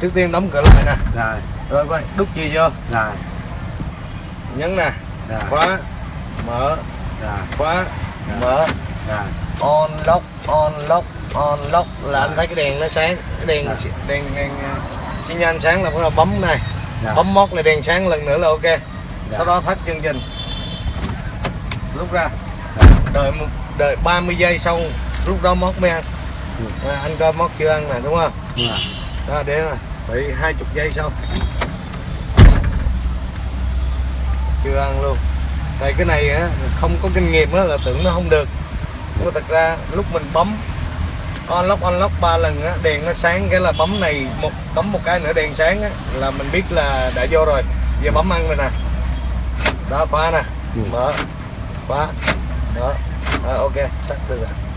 trước tiên đóng cửa lại nè. Rồi. Rồi quay đút chì vô. Rồi. Nhấn nè. Rồi. Khóa mở. Rồi. Khóa mở. Rồi. On lock on lock on lock. Là anh thấy cái đèn nó sáng. Cái đèn Dạ. đèn đèn uh, xi nhan sáng là bắt đầu bấm này. Dạ. bấm móc là đèn sáng lần nữa là ok. Dạ. sau đó thắt chương trình. Rút ra. Dạ. đợi một- đợi 30 giây sau. Rút đó móc mới ăn. Ừ. à, anh coi móc chưa ăn nè đúng không? Rồi. Đó để nè phải 20 giây sau. Chưa ăn luôn. Tại cái này á, không có kinh nghiệm á, là tưởng nó không được. Nhưng mà thật ra lúc mình bấm on lock on lock ba lần á đèn nó sáng cái là bấm này một bấm một cái nữa đèn sáng á là mình biết là đã vô rồi. Giờ bấm ăn rồi nè. Đó khóa nè. Ừ. mở. Khóa. Đó. Đó, ok. Tắt được rồi